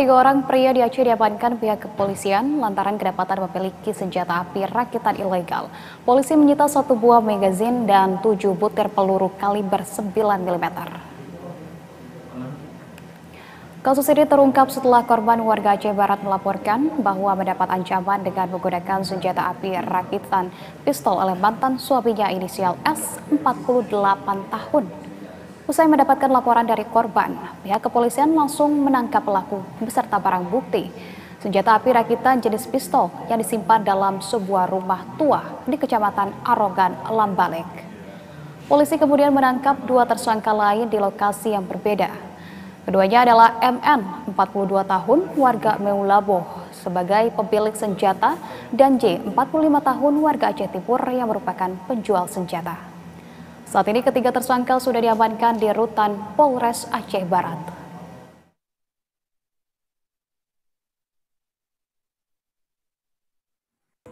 Tiga orang pria di Aceh diamankan pihak kepolisian lantaran kedapatan memiliki senjata api rakitan ilegal. Polisi menyita satu buah magazin dan tujuh butir peluru kaliber 9 mm. Kasus ini terungkap setelah korban warga Aceh Barat melaporkan bahwa mendapat ancaman dengan menggunakan senjata api rakitan pistol oleh mantan suaminya inisial S 48 tahun. Usai mendapatkan laporan dari korban, pihak kepolisian langsung menangkap pelaku beserta barang bukti. Senjata api rakitan jenis pistol yang disimpan dalam sebuah rumah tua di Kecamatan Arogan, Lambalek. Polisi kemudian menangkap dua tersangka lain di lokasi yang berbeda. Keduanya adalah MN, 42 tahun, warga Meulaboh sebagai pemilik senjata, dan J, 45 tahun, warga Aceh Timur yang merupakan penjual senjata. Saat ini ketiga tersangka sudah diamankan di rutan Polres Aceh Barat.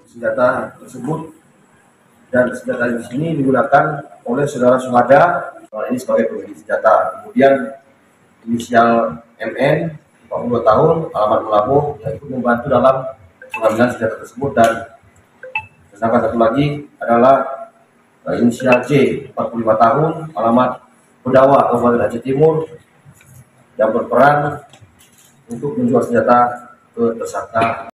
Senjata tersebut dan senjata di sini digunakan oleh saudara Sumada, ini sebagai pemilik senjata. Kemudian inisial MN, 42 tahun, alamat Melabuh, yang ikut membantu dalam pengambilan senjata tersebut dan tersangka satu lagi adalah inisial J 45 tahun alamat Pedawa Kabupaten Aceh Timur yang berperan untuk menjual senjata ke tersangka